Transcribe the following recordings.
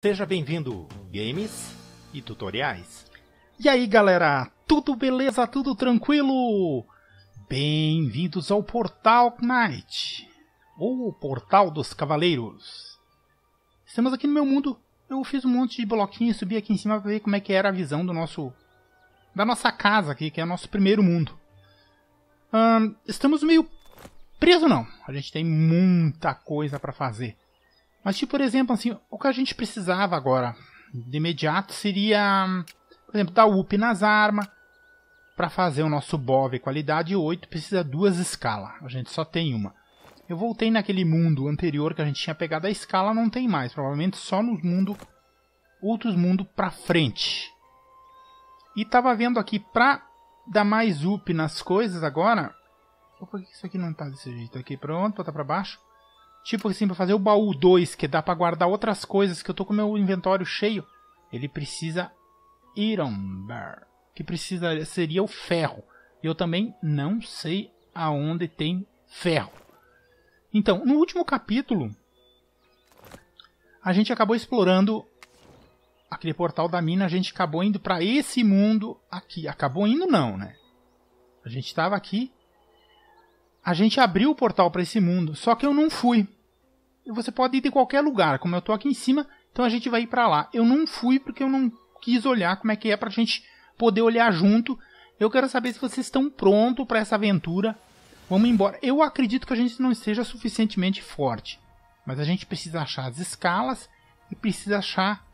Seja bem-vindo, games e tutoriais. E aí galera, tudo beleza, tudo tranquilo? Bem-vindos ao Portal Knight, ou Portal dos Cavaleiros. Estamos aqui no meu mundo, eu fiz um monte de bloquinhos, subi aqui em cima para ver como é que era a visão do nosso... da nossa casa aqui, que é o nosso primeiro mundo. Estamos meio preso não, a gente tem muita coisa para fazer. Mas, tipo, por exemplo, assim, o que a gente precisava agora, de imediato, seria, por exemplo, dar up nas armas. Para fazer o nosso BOV qualidade 8, precisa duas escalas. A gente só tem uma. Eu voltei naquele mundo anterior que a gente tinha pegado a escala, não tem mais. Provavelmente só nos mundo, outros mundos para frente. E tava vendo aqui, pra dar mais up nas coisas agora... Por que isso aqui não tá desse jeito aqui? Pronto, botar para baixo. Tipo assim, pra fazer o baú 2, que dá pra guardar outras coisas, que eu tô com meu inventório cheio, ele precisa Ironbar, que precisa seria o ferro. Eu também não sei aonde tem ferro. Então, no último capítulo, a gente acabou explorando aquele portal da mina, a gente acabou indo para esse mundo aqui. Acabou indo não, né? A gente estava aqui a gente abriu o portal para esse mundo, só que eu não fui. Você pode ir de qualquer lugar, como eu estou aqui em cima, então a gente vai ir para lá. Eu não fui porque eu não quis olhar como é que é para a gente poder olhar junto. Eu quero saber se vocês estão prontos para essa aventura. Vamos embora. Eu acredito que a gente não esteja suficientemente forte, mas a gente precisa achar as escalas e precisa achar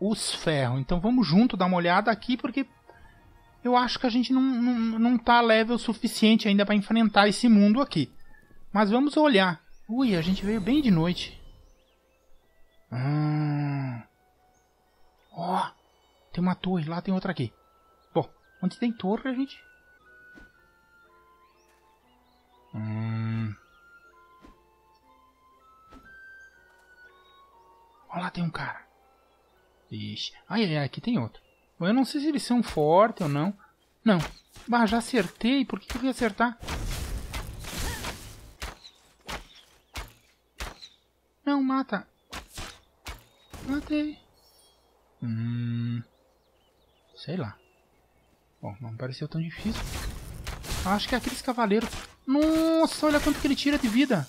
os ferros. Então vamos junto dar uma olhada aqui porque eu acho que a gente não, não, não tá level suficiente ainda para enfrentar esse mundo aqui. Mas vamos olhar. Ui, a gente veio bem de noite. Hum. Ó, oh, tem uma torre lá, tem outra aqui. Bom, onde tem torre a gente... Hum. Olha lá, tem um cara. Ixi. Ai, ai, ai, aqui tem outro. Eu não sei se eles são fortes ou não. Não. Bah, já acertei. Por que eu ia acertar? Não, mata. Matei. Hum... Sei lá. Bom, não pareceu tão difícil. Acho que é aqueles cavaleiros. Nossa, olha quanto que ele tira de vida.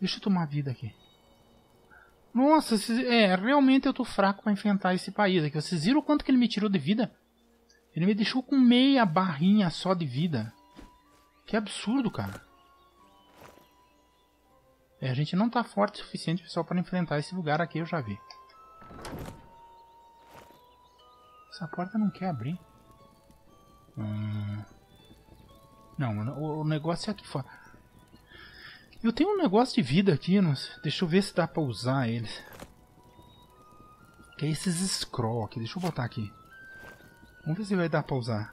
Deixa eu tomar vida aqui. Nossa, é, realmente eu tô fraco para enfrentar esse país aqui. Vocês viram o quanto que ele me tirou de vida? Ele me deixou com meia barrinha só de vida. Que absurdo, cara. É, a gente não tá forte o suficiente, pessoal, para enfrentar esse lugar aqui, eu já vi. Essa porta não quer abrir. Hum... Não, o, o negócio é aqui fora. Eu tenho um negócio de vida aqui, nossa. deixa eu ver se dá pra usar eles. Que é esses scroll aqui, deixa eu botar aqui. Vamos ver se vai dar pra usar.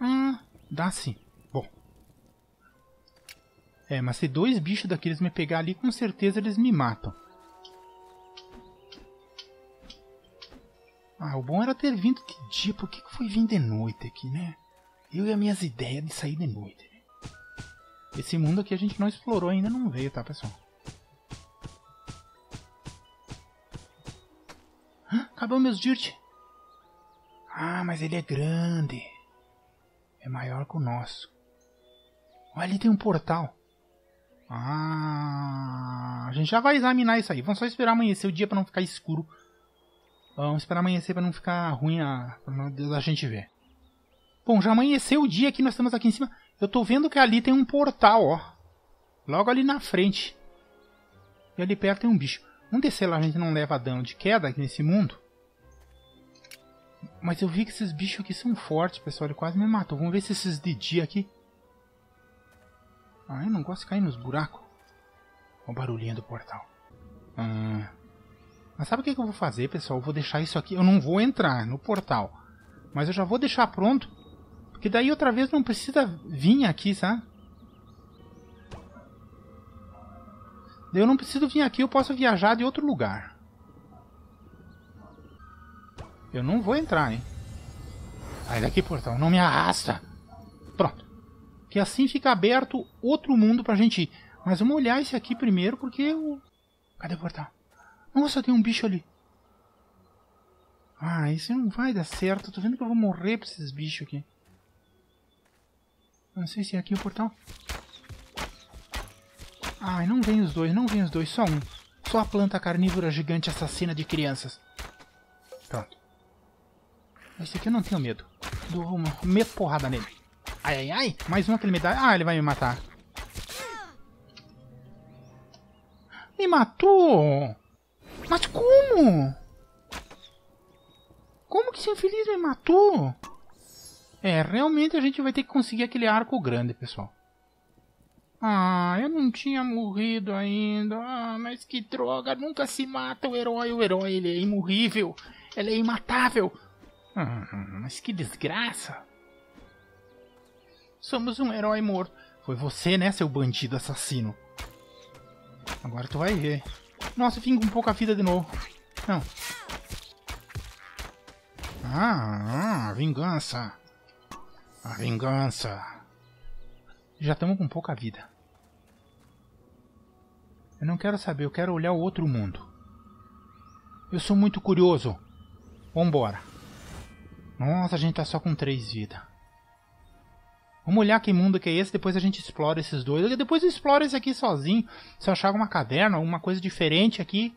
Ah, dá sim. Bom. É, mas se dois bichos daqueles me pegar ali, com certeza eles me matam. Ah, o bom era ter vindo de dia, por que foi vir de noite aqui, né? Eu e as minhas ideias de sair de noite. Esse mundo aqui a gente não explorou ainda, não veio, tá, pessoal? Ah, acabou meus dirt. Ah, mas ele é grande. É maior que o nosso. Olha, ali tem um portal. Ah, a gente já vai examinar isso aí. Vamos só esperar amanhecer o dia para não ficar escuro Vamos esperar amanhecer para não ficar ruim a, a gente ver. Bom, já amanheceu o dia que nós estamos aqui em cima. Eu tô vendo que ali tem um portal, ó. Logo ali na frente. E ali perto tem um bicho. Vamos descer lá, a gente não leva dano de queda aqui nesse mundo. Mas eu vi que esses bichos aqui são fortes, pessoal. Ele quase me matou. Vamos ver se esses de dia aqui... Ah, eu não gosto de cair nos buracos. Olha o barulhinho do portal. Ah, mas sabe o que, eu vou fazer, pessoal? Eu vou deixar isso aqui. Eu não vou entrar no portal. Mas eu já vou deixar pronto. Porque daí outra vez não precisa vir aqui, sabe? Eu não preciso vir aqui, eu posso viajar de outro lugar. Eu não vou entrar, hein? Sai daqui, portal. Não me arrasta. Pronto. Que assim fica aberto outro mundo pra gente ir. Mas vamos olhar esse aqui primeiro, porque o... Cadê o portal? Nossa, tem um bicho ali. Ah, isso não vai dar certo. Tô vendo que eu vou morrer pra esses bichos aqui. Não sei se é aqui o portal. Ai, não vem os dois, não vem os dois, só um. Só a planta carnívora gigante assassina de crianças. Pronto. Esse aqui eu não tenho medo. Dou uma medo porrada nele. Ai, ai, ai. Mais uma que ele me dá. Ah, ele vai me matar. Me matou! Mas como? Como que esse infeliz me matou? É, realmente a gente vai ter que conseguir aquele arco grande, pessoal. Ah, eu não tinha morrido ainda. Ah, mas que droga, nunca se mata o herói. O herói, ele é imorrível. Ele é imatável. Ah, mas que desgraça. Somos um herói morto. Foi você, né, seu bandido assassino? Agora tu vai ver. Nossa, vim com pouca vida de novo. Não. Ah, ah vingança. A vingança. Já estamos com pouca vida. Eu não quero saber, eu quero olhar o outro mundo. Eu sou muito curioso. Vambora. Nossa, a gente tá só com três vidas. Vamos olhar que mundo que é esse, depois a gente explora esses dois. Depois eu exploro esse aqui sozinho. Se eu achar alguma caverna, alguma coisa diferente aqui,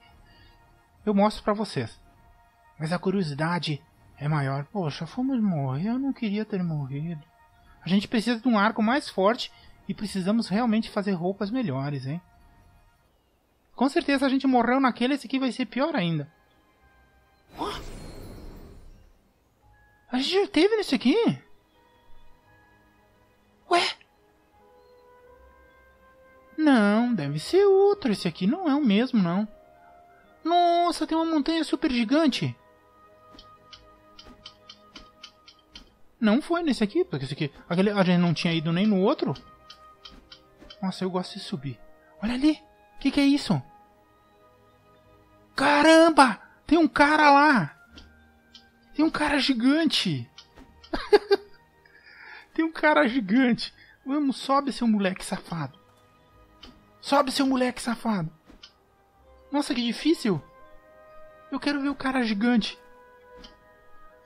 eu mostro pra vocês. Mas a curiosidade é maior. Poxa, fomos morrer, eu não queria ter morrido. A gente precisa de um arco mais forte e precisamos realmente fazer roupas melhores, hein? Com certeza a gente morreu naquele, esse aqui vai ser pior ainda. Oh! A gente já teve nesse aqui? Ué? Não, deve ser outro. Esse aqui não é o mesmo, não. Nossa, tem uma montanha super gigante. Não foi nesse aqui, porque esse aqui... Aquele, a gente não tinha ido nem no outro. Nossa, eu gosto de subir. Olha ali. O que, que é isso? Caramba! Tem um cara lá! Tem um cara gigante! Tem um cara gigante! Vamos, sobe seu moleque safado! Sobe seu moleque safado! Nossa, que difícil! Eu quero ver o cara gigante!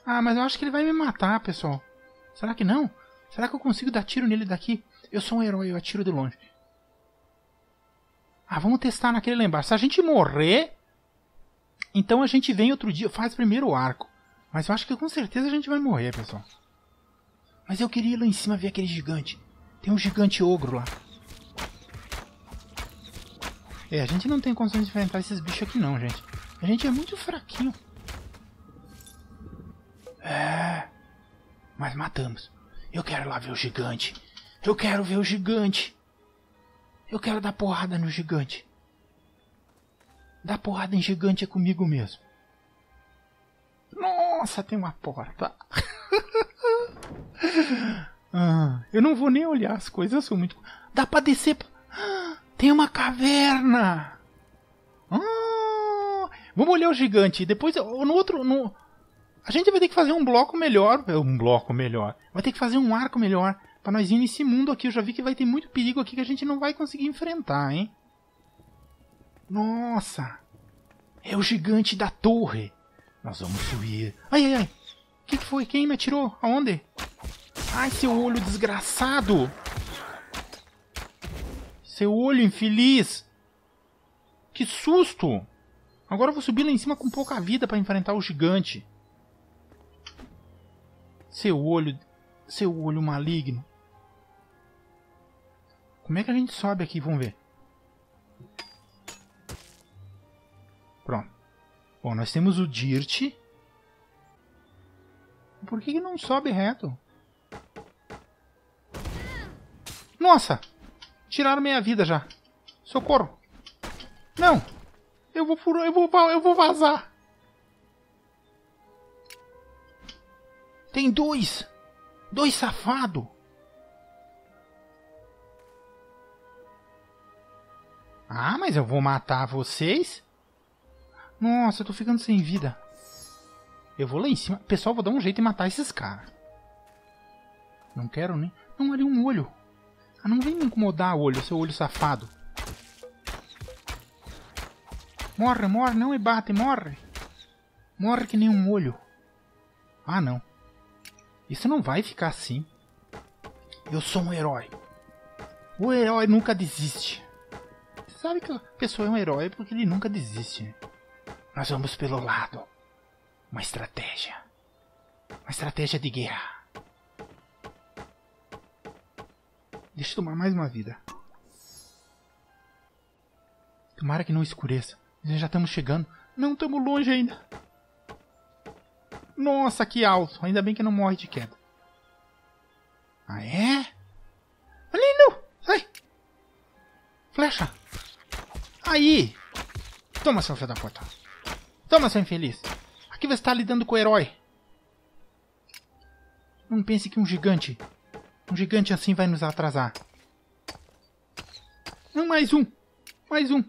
Ah, mas eu acho que ele vai me matar, pessoal. Será que não? Será que eu consigo dar tiro nele daqui? Eu sou um herói, eu atiro de longe. Ah, vamos testar naquele lá embaixo. Se a gente morrer, então a gente vem outro dia, faz primeiro o arco. Mas eu acho que com certeza a gente vai morrer, pessoal. Mas eu queria ir lá em cima ver aquele gigante. Tem um gigante ogro lá. É, a gente não tem condições de enfrentar esses bichos aqui não, gente. A gente é muito fraquinho. É. Mas matamos. Eu quero lá ver o gigante. Eu quero ver o gigante. Eu quero dar porrada no gigante. Dar porrada em gigante é comigo mesmo. Nossa, tem uma porta. Ah, eu não vou nem olhar as coisas, eu sou muito. Dá pra descer. Tem uma caverna. Ah, vamos olhar o gigante. Depois, no outro. No... A gente vai ter que fazer um bloco melhor. Um bloco melhor. Vai ter que fazer um arco melhor. Pra nós ir nesse mundo aqui. Eu já vi que vai ter muito perigo aqui que a gente não vai conseguir enfrentar, hein? Nossa! É o gigante da torre. Nós vamos subir. Ai, ai, ai. O que foi? Quem me atirou? Aonde? Ai, seu olho desgraçado. Seu olho infeliz. Que susto. Agora eu vou subir lá em cima com pouca vida para enfrentar o gigante. Seu olho... Seu olho maligno. Como é que a gente sobe aqui? Vamos ver. Pronto. Bom, nós temos o Dirt. Por que, que não sobe reto? Nossa! Tiraram minha vida já. Socorro! Não! Eu vou furar, eu vou, eu vou vazar. Tem dois! Dois safado! Ah, mas eu vou matar vocês? Nossa, eu tô ficando sem vida. Eu vou lá em cima. Pessoal, vou dar um jeito em matar esses caras. Não quero nem... Não, ali um olho. Ah, não vem me incomodar, olho, seu olho safado. Morre, morre, não me bate, morre. Morre que nem um olho. Ah, não. Isso não vai ficar assim. Eu sou um herói. O herói nunca desiste. Você sabe que a pessoa é um herói porque ele nunca desiste. Nós vamos pelo lado. Uma estratégia. Uma estratégia de guerra. Deixa eu tomar mais uma vida. Tomara que não escureça. Já estamos chegando. Não estamos longe ainda. Nossa, que alto. Ainda bem que não morre de queda. Ah, é? Lindo! Sai! Flecha! Aí! Toma, seu filho da puta. Toma, seu infeliz. Aqui você está lidando com o herói. Não pense que um gigante... Um gigante assim vai nos atrasar. Não, mais um. Mais um.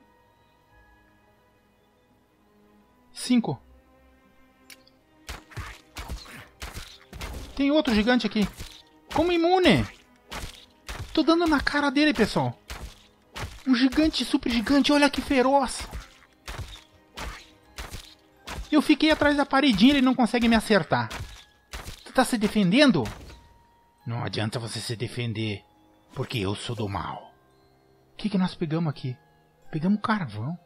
Cinco. Tem outro gigante aqui. Como imune. Tô dando na cara dele, pessoal. Um gigante super gigante. Olha que feroz. Eu fiquei atrás da paredinha e ele não consegue me acertar. Tu tá se defendendo? Não adianta você se defender. Porque eu sou do mal. O que, que nós pegamos aqui? Pegamos carvão.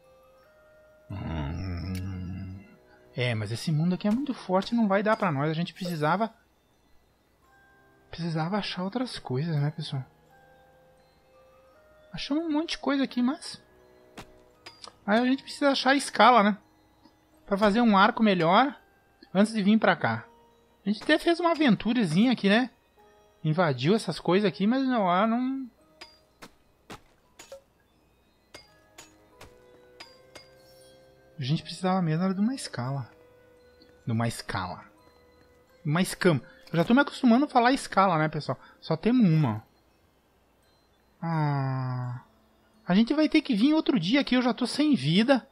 Hum, é, mas esse mundo aqui é muito forte e não vai dar pra nós. A gente precisava... Precisava achar outras coisas, né, pessoal? Achamos um monte de coisa aqui, mas... Aí a gente precisa achar a escala, né? Pra fazer um arco melhor antes de vir pra cá. A gente até fez uma aventurazinha aqui, né? Invadiu essas coisas aqui, mas não, não, A gente precisava mesmo era de uma escala. De uma escala. Uma escama. Eu já tô me acostumando a falar escala, né, pessoal? Só temos uma. Ah. A gente vai ter que vir outro dia aqui, eu já tô sem vida.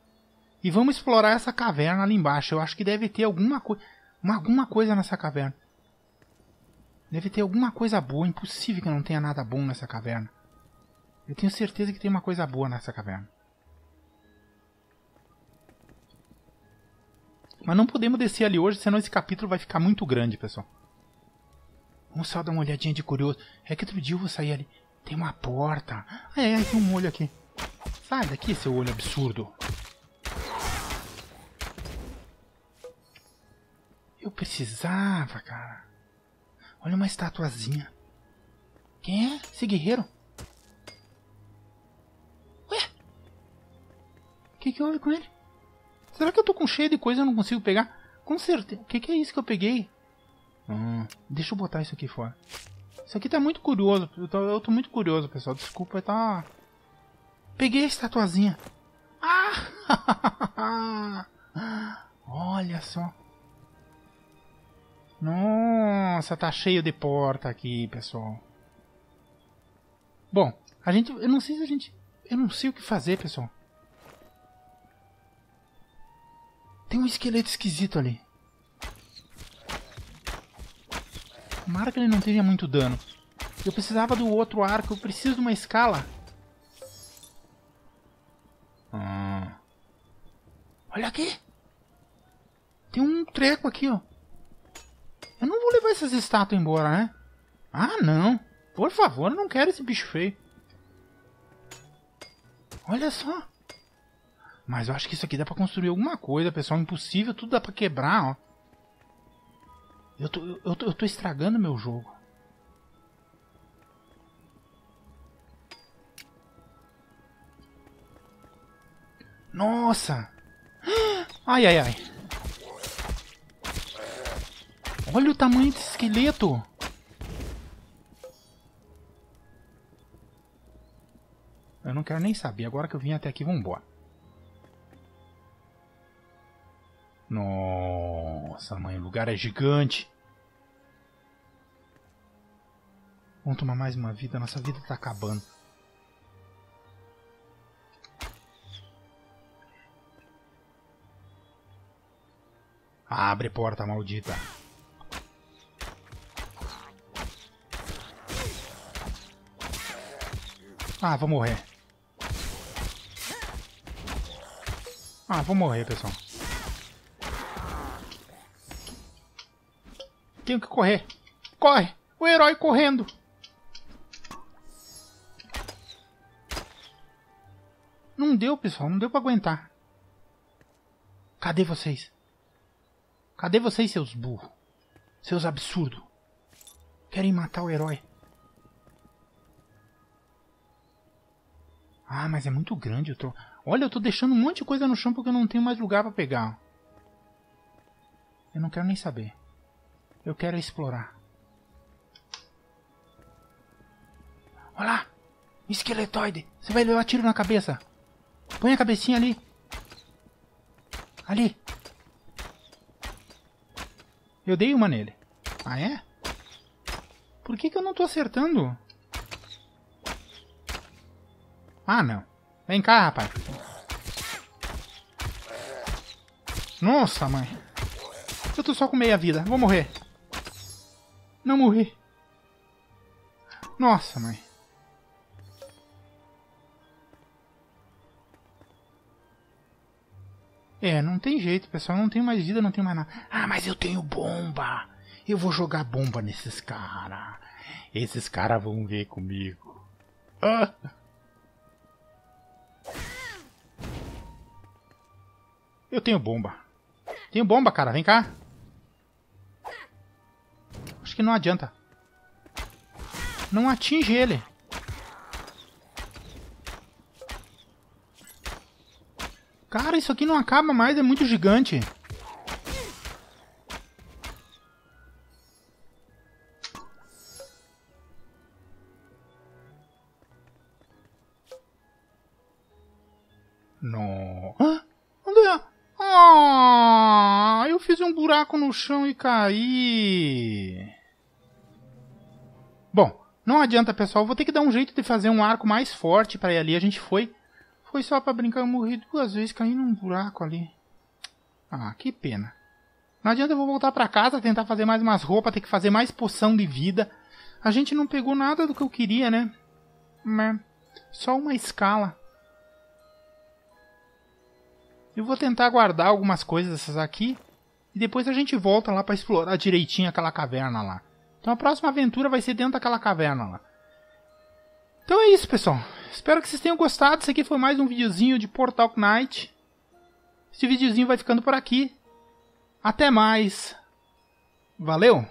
E vamos explorar essa caverna ali embaixo. Eu acho que deve ter alguma coisa. Alguma coisa nessa caverna. Deve ter alguma coisa boa. Impossível que não tenha nada bom nessa caverna. Eu tenho certeza que tem uma coisa boa nessa caverna. Mas não podemos descer ali hoje, senão esse capítulo vai ficar muito grande, pessoal. Vamos só dar uma olhadinha de curioso. É que outro dia eu vou sair ali. Tem uma porta. Ah, é, tem um olho aqui. Sai daqui, seu olho absurdo. Eu precisava, cara. Olha uma estatuazinha. Quem é? Esse guerreiro? Ué? O que, que houve com ele? Será que eu tô com cheio de coisa e não consigo pegar? Com certeza. O que, que é isso que eu peguei? Hum, deixa eu botar isso aqui fora. Isso aqui tá muito curioso. Eu tô, eu tô muito curioso, pessoal. Desculpa, tá. Peguei a estatuazinha. Ah! Olha só. Nossa, tá cheio de porta aqui, pessoal. Bom, a gente. Eu não sei se a gente. Eu não sei o que fazer, pessoal. Tem um esqueleto esquisito ali. Tomara que ele não tenha muito dano. Eu precisava do outro arco. Eu preciso de uma escala. Ah. Olha aqui. Tem um treco aqui, ó. Eu não vou levar essas estátuas embora, né? Ah, não. Por favor, eu não quero esse bicho feio. Olha só. Mas eu acho que isso aqui dá pra construir alguma coisa, pessoal. Impossível, tudo dá pra quebrar, ó. Eu tô, eu tô, eu tô estragando meu jogo. Nossa! Ai, ai, ai. Olha o tamanho desse esqueleto. Eu não quero nem saber. Agora que eu vim até aqui, vambora. Nossa, mãe, o lugar é gigante. Vamos tomar mais uma vida, nossa vida tá acabando. Abre porta, maldita. Ah, vou morrer. Ah, vou morrer, pessoal. Tenho que correr. Corre! O herói correndo! Não deu, pessoal. Não deu pra aguentar. Cadê vocês? Cadê vocês, seus burros? Seus absurdos? Querem matar o herói. Ah, mas é muito grande o tro... Olha, eu tô deixando um monte de coisa no chão porque eu não tenho mais lugar para pegar. Eu não quero nem saber. Eu quero explorar. Olha lá! Esqueletoide! Você vai levar tiro na cabeça! Põe a cabecinha ali! Ali! Eu dei uma nele. Ah, é? Por que, que eu não tô acertando? Ah, não. Vem cá, rapaz. Nossa, mãe. Eu tô só com meia vida. Vou morrer. Não morri. Nossa, mãe. É, não tem jeito, pessoal. Não tenho mais vida, não tenho mais nada. Ah, mas eu tenho bomba. Eu vou jogar bomba nesses caras. Esses caras vão ver comigo. Ah. Eu tenho bomba. Tenho bomba, cara. Vem cá. Acho que não adianta. Não atinge ele. Cara, isso aqui não acaba mais. É muito gigante. No chão e caí. Bom, não adianta, pessoal. Vou ter que dar um jeito de fazer um arco mais forte para ir ali. A gente foi. Foi só para brincar. Eu morri duas vezes caindo num buraco ali. Ah, que pena. Não adianta eu vou voltar para casa, tentar fazer mais umas roupas, ter que fazer mais poção de vida. A gente não pegou nada do que eu queria, né? Mas só uma escala. Eu vou tentar guardar algumas coisas aqui. E depois a gente volta lá para explorar direitinho aquela caverna lá. Então a próxima aventura vai ser dentro daquela caverna lá. Então é isso, pessoal. Espero que vocês tenham gostado. Esse aqui foi mais um videozinho de Portal Knight. Esse videozinho vai ficando por aqui. Até mais. Valeu!